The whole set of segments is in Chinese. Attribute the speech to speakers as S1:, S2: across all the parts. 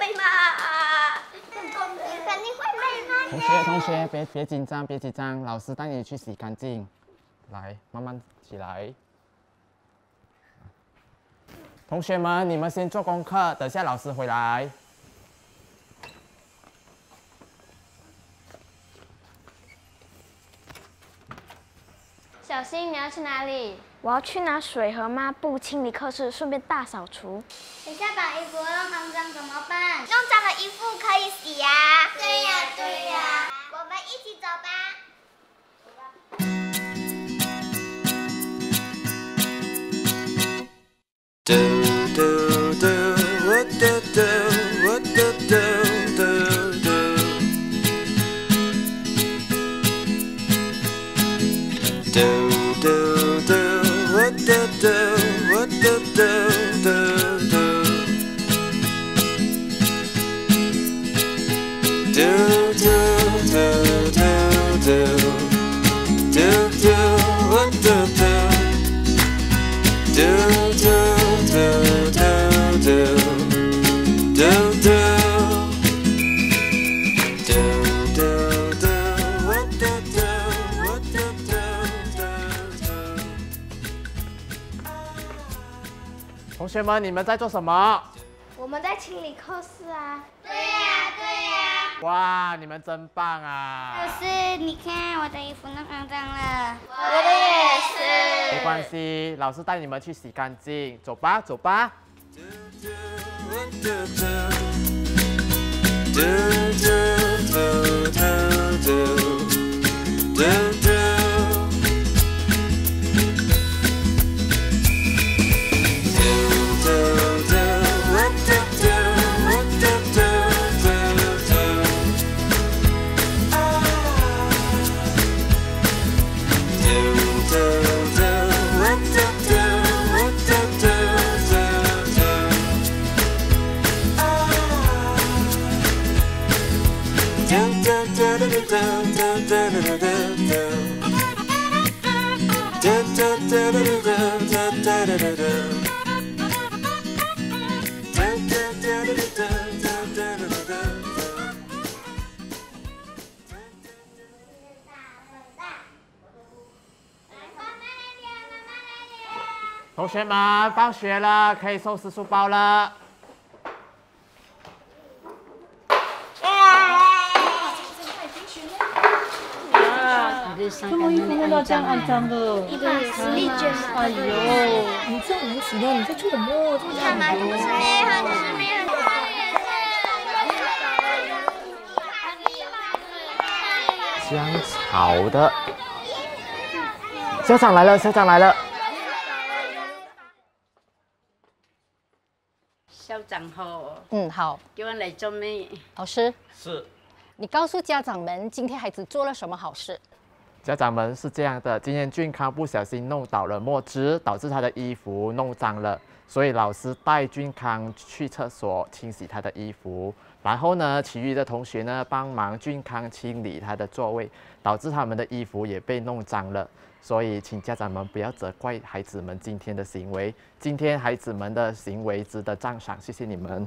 S1: 被骂，肯定会被骂。
S2: 同学，同学，别别紧张，别紧张，老师带你去洗干净。来，慢慢起来。同学们，你们先做功课，等下老师回来。
S3: 小新，你要去哪里？
S4: 我要去拿水和抹布清理课室，顺便大扫除。
S1: 等下把衣服弄脏脏怎么 do do do what do do what do do do do. Do do do do. Do do do do do.
S2: Do do 同学们，你们在做什么？
S4: 我们在清理课室啊。
S1: 对呀，对呀。
S2: 哇，你们真棒啊！
S1: 老师，你看我的衣服弄脏脏了。我的也是。
S2: 没关系，老师带你们去洗干净。走吧，走吧。同学们，放学了，可以收拾书包了。
S5: 怎么衣服弄到这样肮脏的？
S4: 一把实力卷
S5: 哎呦，你这你在做什么？这么
S1: 看嘛，就是没很，就是没很。
S2: 香草的，校长来了，校长来了。
S6: 校长好。
S7: 嗯，好。
S6: 叫我来做咩？
S7: 老师。
S2: 是。
S7: 你告诉家长们，今天孩子做了什么好事？
S2: 家长们是这样的，今天俊康不小心弄倒了墨汁，导致他的衣服弄脏了，所以老师带俊康去厕所清洗他的衣服，然后呢，其余的同学呢帮忙俊康清理他的座位，导致他们的衣服也被弄脏了。所以，请家长们不要责怪孩子们今天的行为，今天孩子们的行为值得赞赏，谢谢你们。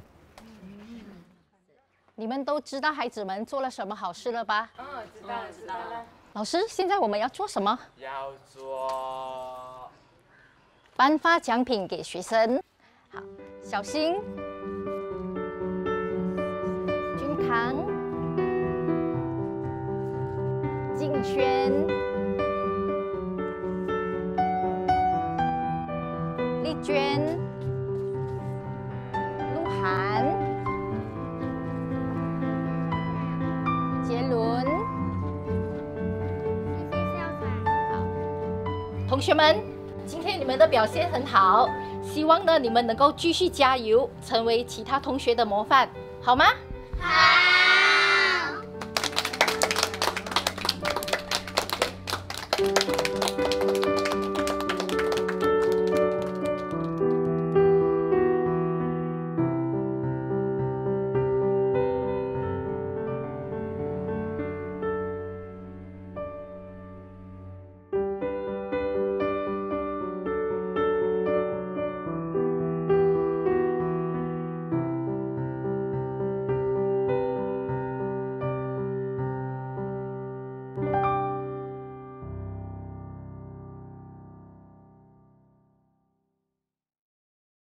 S7: 你们都知道孩子们做了什么好事了吧？
S6: 嗯，知道了，知道了。
S7: 老师，现在我们要做什么？
S2: 要做
S7: 颁发奖品给学生。好，小新、君康、静轩、丽娟、同学们，今天你们的表现很好，希望呢你们能够继续加油，成为其他同学的模范，好吗？
S1: 好。